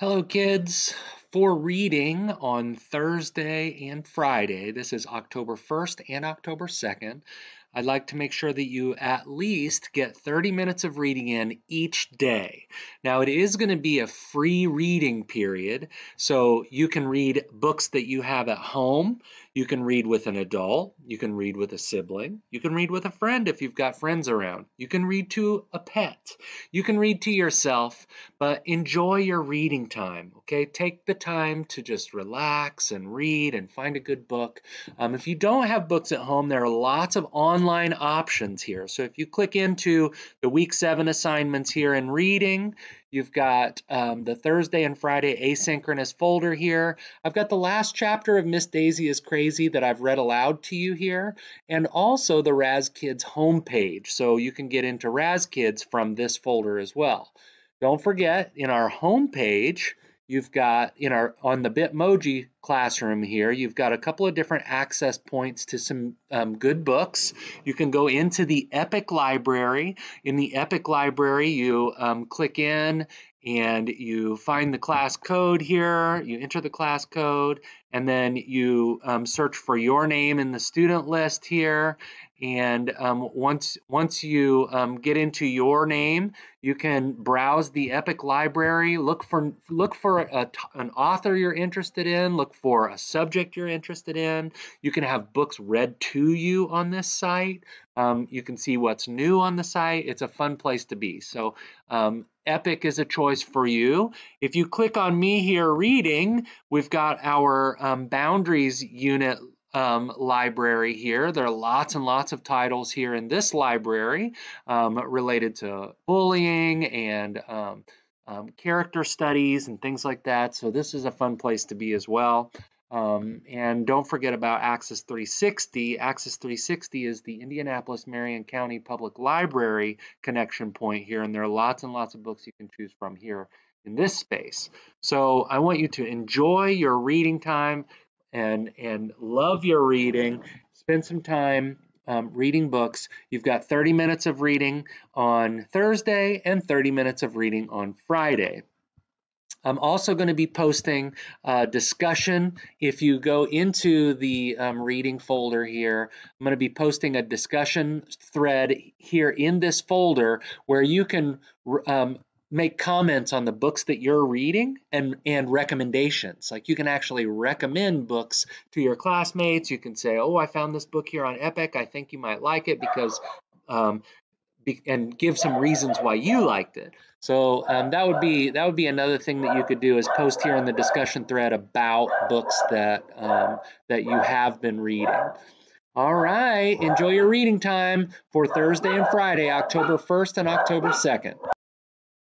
Hello, kids. For reading on Thursday and Friday, this is October 1st and October 2nd, I'd like to make sure that you at least get 30 minutes of reading in each day. Now, it is going to be a free reading period, so you can read books that you have at home. You can read with an adult. You can read with a sibling. You can read with a friend if you've got friends around. You can read to a pet. You can read to yourself, but enjoy your reading time, okay? Take the time to just relax and read and find a good book. Um, if you don't have books at home, there are lots of online online options here. So if you click into the week seven assignments here in reading, you've got um, the Thursday and Friday asynchronous folder here. I've got the last chapter of Miss Daisy is Crazy that I've read aloud to you here, and also the Raz Kids homepage. So you can get into Raz Kids from this folder as well. Don't forget, in our homepage, you've got in our on the Bitmoji classroom here, you've got a couple of different access points to some um, good books. You can go into the EPIC library. In the EPIC library, you um, click in and you find the class code here, you enter the class code, and then you um, search for your name in the student list here. And um, once, once you um, get into your name, you can browse the EPIC library, look for, look for a, an author you're interested in, look for a subject you're interested in. You can have books read to you on this site. Um, you can see what's new on the site. It's a fun place to be. So um, Epic is a choice for you. If you click on me here reading, we've got our um, boundaries unit um, library here. There are lots and lots of titles here in this library um, related to bullying and um, um, character studies and things like that. So this is a fun place to be as well. Um, and don't forget about Access 360. Access 360 is the Indianapolis Marion County Public Library connection point here, and there are lots and lots of books you can choose from here in this space. So I want you to enjoy your reading time and and love your reading. Spend some time um, reading books. You've got 30 minutes of reading on Thursday and 30 minutes of reading on Friday. I'm also going to be posting a discussion. If you go into the um, reading folder here, I'm going to be posting a discussion thread here in this folder where you can um, make comments on the books that you're reading and and recommendations. Like you can actually recommend books to your classmates. You can say oh i found this book here on epic. I think you might like it because um, be, and give some reasons why you liked it. So um, that would be that would be another thing that you could do is post here in the discussion thread about books that um, that you have been reading. All right. Enjoy your reading time for thursday and friday october 1st and october 2nd